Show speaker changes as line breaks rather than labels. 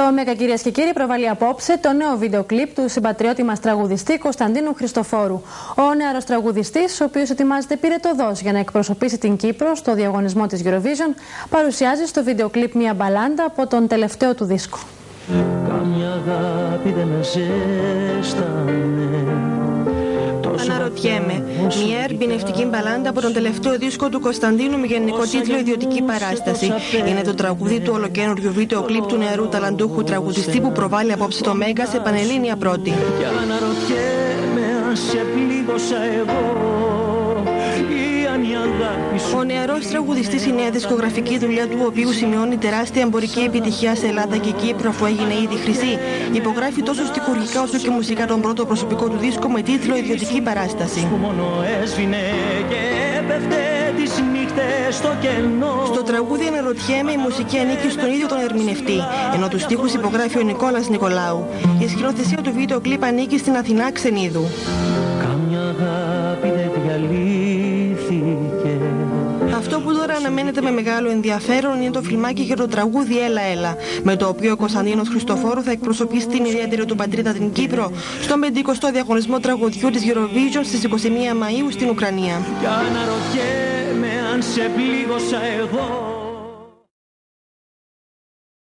Το ΜΕΚΑ κυρίες και κύριοι προβάλλει απόψε το νέο βίντεο κλιπ του συμπατριώτη μας τραγουδιστή Κωνσταντίνου Χριστοφόρου. Ο νεαρός τραγουδιστής, ο οποίος ετοιμάζεται πυρετοδός για να εκπροσωπήσει την Κύπρο στο διαγωνισμό της Eurovision, παρουσιάζει στο βίντεο κλιπ μια μπαλάντα από τον τελευταίο του δίσκο. Καμιά αγάπη δεν με
Αναρωτιέμαι. Μια ερμηνευτική μπαλάντα από τον τελευταίο δίσκο του Κωνσταντίνου με γενικό τίτλο Ιδιωτική Παράσταση. Είναι το τραγούδι του ολοκένουργιου βίντεο κλιπ του νεαρού ταλαντούχου τραγουδιστή που προβάλλει απόψε το Μέγκα σε Πανελλήνια πρώτη. Και αναρωτιέμαι αν σε πλήγωσα εγώ ο νεαρός τραγουδιστής, η νέα δισκογραφική δουλειά του, οποίου σημειώνει τεράστια εμπορική επιτυχία σε Ελλάδα και Κύπρο, αφού έγινε ήδη χρυσή, υπογράφει τόσο στοιχουργικά όσο και μουσικά τον πρώτο προσωπικό του δίσκο με τίτλο Ιδιωτική παράσταση. Στο τραγούδι αναρωτιέμαι η μουσική ανήκει στον ίδιο τον ερμηνευτή, ενώ τους στίχους υπογράφει ο Νικόλας Νικολάου. Η σκηνοθεσία του βίντεο κλιπ ανήκει στην Αθηνά Ξενίδου. Που τώρα αναμένεται με μεγάλο ενδιαφέρον είναι το φιλμάκι για το τραγούδι Έλα Έλα, με το οποίο ο Κωνσταντίνος Χριστοφόρου θα εκπροσωπήσει την ιδιαίτερη του πατρίδα την Κύπρο στον 50ο διαγωνισμό τραγουδιού της Eurovision στις 21 Μαΐου στην Ουκρανία. Για να αν σε πλήγωσα εγώ